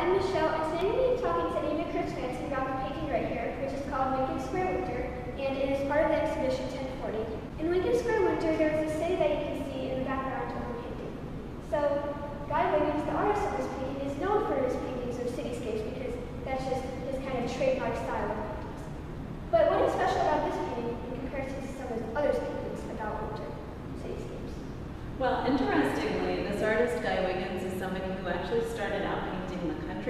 I'm Michelle, and today I'm going to be talking to Amy Clancy about the painting right here, which is called Lincoln Square Winter, and it is part of the exhibition 1040. In Lincoln Square Winter, there is a city that you can see in the background of the painting. So, Guy Wiggins, the artist of this painting, is known for his paintings of cityscapes because that's just his kind of trademark style of paintings. But what is special about this painting in comparison to some of his other paintings about winter cityscapes? Well, interestingly, this artist Guy Wiggins is somebody who actually started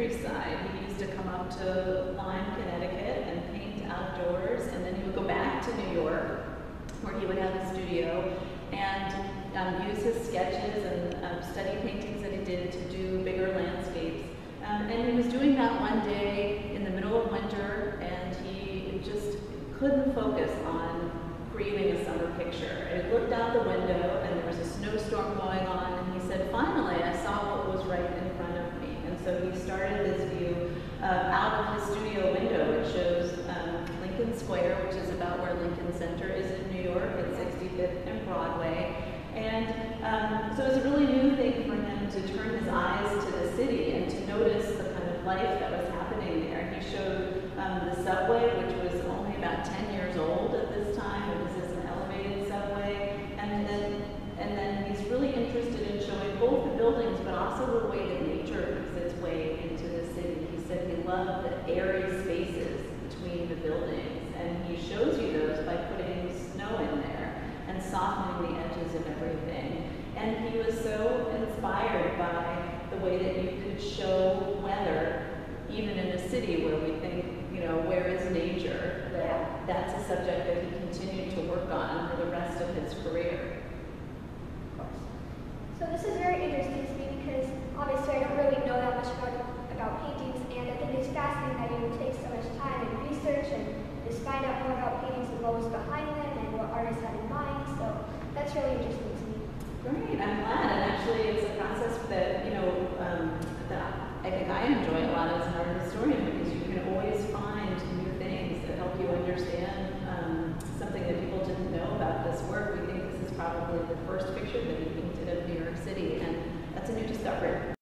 countryside. He used to come up to Lyme, Connecticut and paint outdoors, and then he would go back to New York, where he would have a studio, and um, use his sketches and um, study paintings that he did to do bigger landscapes. Um, and he was doing that one day in the middle of winter, and he just couldn't focus on creating a summer picture. And he looked out the window, and there was a snowstorm going on, and he said, finally, I saw what was right in front of me. And so he started this view uh, out of his studio window. It shows um, Lincoln Square, which is about where Lincoln Center is in New York at 65th and Broadway. And um, so it was a really new thing for him to turn his eyes to the city and to notice the kind of life that was happening there. He showed um, the subway, which was only about 10 years old at this time. It was this an elevated subway. And then, and then he's really interested in showing both the buildings, but also the way that nature makes its way into the city. He said he loved the airy spaces between the buildings. And he shows you those by putting snow in there and softening the edges of everything. And he was so inspired by the way that you could show weather, even in a city where we think, you know, where is nature? That that's a subject that he continued to work on for the rest of his career. So this is very interesting to me because obviously I don't really know that much about, about paintings and I think it's fascinating that you would take so much time and research and just find out more about paintings and what was behind them and what artists had in mind. So that's really interesting to me. Great, I'm glad. And actually, it's a process that you know um, that I think I enjoy a lot as an art historian because you can always find new things that help you understand um, something that people didn't know about this work. We think this is probably the first picture that he painted of New York City, and that's a new discovery.